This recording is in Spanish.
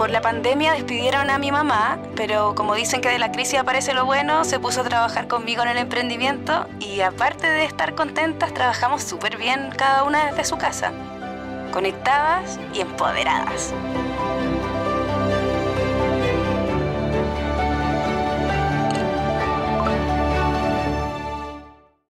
Por la pandemia despidieron a mi mamá, pero como dicen que de la crisis aparece lo bueno, se puso a trabajar conmigo en el emprendimiento y aparte de estar contentas, trabajamos súper bien cada una desde su casa, conectadas y empoderadas.